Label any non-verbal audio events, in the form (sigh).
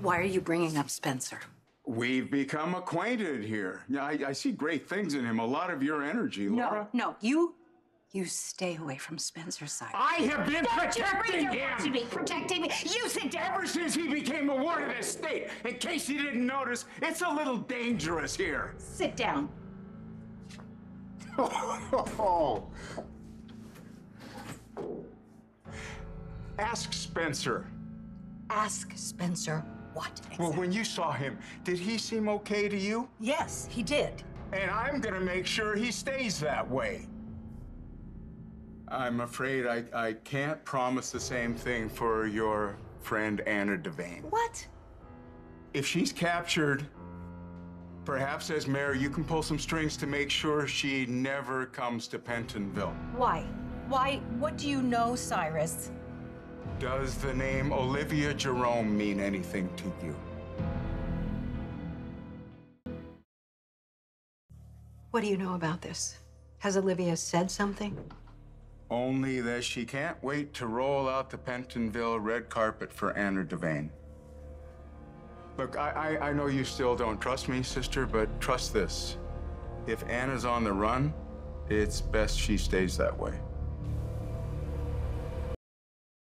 Why are you bringing up Spencer? We've become acquainted here. Yeah, I, I see great things in him. A lot of your energy, Laura. No, no, you, you stay away from Spencer's side. I have been protecting you him. me, protecting me. You sit down. ever since he became a ward of the state. In case you didn't notice, it's a little dangerous here. Sit down. (laughs) Ask Spencer. Ask Spencer what exactly. Well, when you saw him, did he seem okay to you? Yes, he did. And I'm gonna make sure he stays that way. I'm afraid I, I can't promise the same thing for your friend Anna Devane. What? If she's captured, perhaps as mayor, you can pull some strings to make sure she never comes to Pentonville. Why? Why? What do you know, Cyrus? Does the name Olivia Jerome mean anything to you? What do you know about this? Has Olivia said something? Only that she can't wait to roll out the Pentonville red carpet for Anna Devane. Look, I, I, I know you still don't trust me, sister, but trust this. If Anna's on the run, it's best she stays that way.